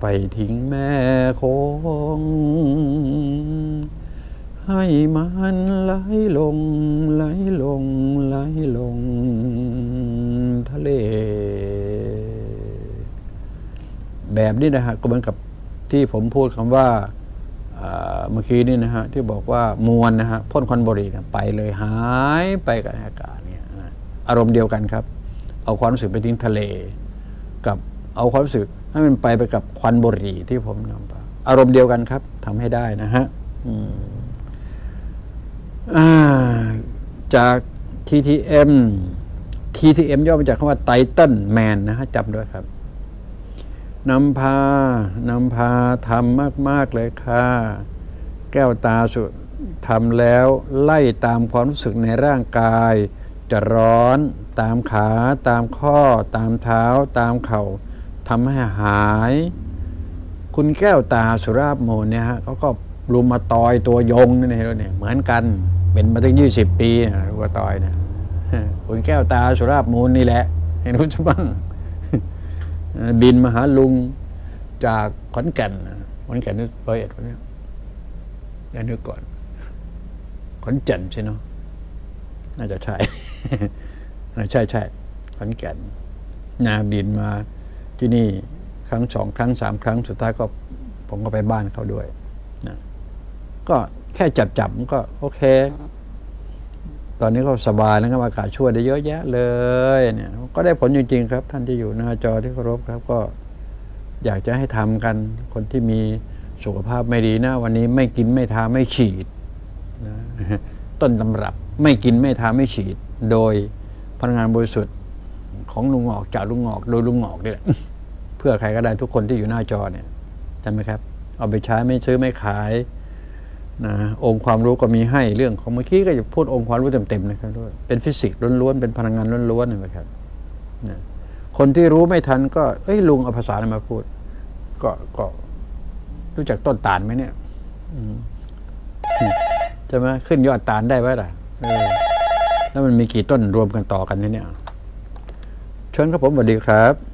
ไปทิ้งแม่คง ให้มันไหลลงไหลลงไหลลง ทะเล แบบนี้นะฮะก็เหมือนกับที่ผมพูดคำว่าเมื่อกี้นี่นะฮะที่บอกว่ามวลนะฮะพ่นควันบุหรี่ไปเลยหายไปกับอากาศเนี่ยอารมณ์เดียวกันครับ เอาความรู้สึกไปทิ้งทะเล กับเอาความรู้สึก ให้มันไปไปกับควันบุหรี่ที่ผมนำไปอารมณ์เดียวกันครับทำให้ได้นะฮะจาก TTM TTM ย่อมาจากคำว่า Title Man นะฮะจำด้วยครับนำพานำพาทำมากๆเลยค่ะ แก้วตาสุดทำแล้วไล่ตามความรู้สึกในร่างกาย จะร้อน ตามขา ตามข้อ ตามเท้า ตามเข่า ทำให้หาย คุณแก้วตาสุราบโมนเนี่ยฮะเขาก็รุมมาตอยตัวยงนี่เนี่ยเหมือนกันเป็นมาตั้งยี่สิบปีนะตัวตอยเนี่ยคุณแก้วตาสุราบมูลนี่แหละ เห็นรู้จักบ้างบินมาหาลุงจากขอนแก่นขอนแก่นนี่ร้อยเอ็ดวันนี้อย่านึกก่อนขอนแก่นใช่เนาะน่าจะใช่ใช่ใช่ขอนแก่นนาบินมา ที่นี่ครั้งสองครั้งสามครั้งสุดท้ายก็ผมก็ไปบ้านเขาด้วยนะก็แค่จับจับก็โอเค ตอนนี้ก็สบายนะครับอากาศช่วยได้เยอะแยะเลยเนี่ยก็ได้ผลจริงๆครับ ท่านที่อยู่หน้าจอที่เคารพครับก็อยากจะให้ทำกันคนที่มีสุขภาพไม่ดีนะ วันนี้ไม่กินไม่ทาไม่ฉีดนะต้นตำรับไม่กินไม่ทาไม่ฉีด โดยพนักงานบริสุทธิ์ของลุงหอกจากลุงหอกโดยลุงหอกนี่แหละ เพื่อใครก็ได้ทุกคนที่อยู่หน้าจอเนี่ยจำไหมครับ เอาไปใช้ไม่ซื้อไม่ขายนะองค์ความรู้ก็มีให้เรื่องของเมื่อกี้ก็จะพูดองค์ความรู้เต็มๆนะครับด้วยเป็นฟิสิกส์ล้วนๆเป็นพลังงานล้วนๆนะครับนะคนที่รู้ไม่ทันก็เอ้ยลุงเอาภาษาอะไรมาพูด ก็ก็รู้จักต้นตาลไหมเนี่ยจะมาขึ้นยอดตาลได้ไหมล่ะแล้วมันมีกี่ต้นรวมกันต่อกันเนี่ยชิญครับผมสวัสดีครับ